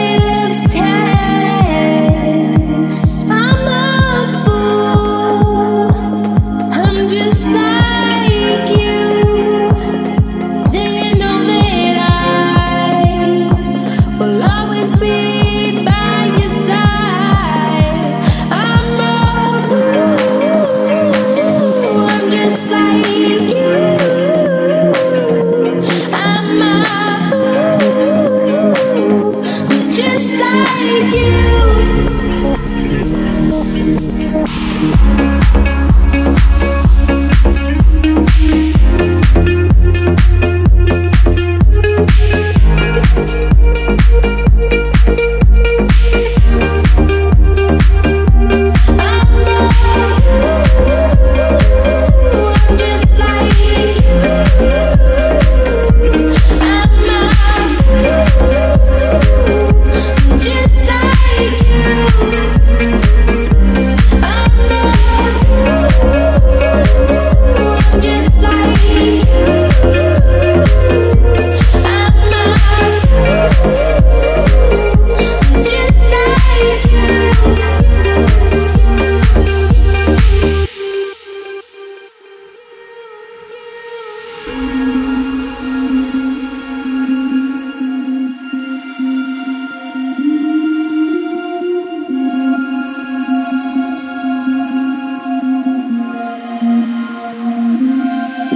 lives tell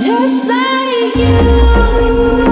just like you.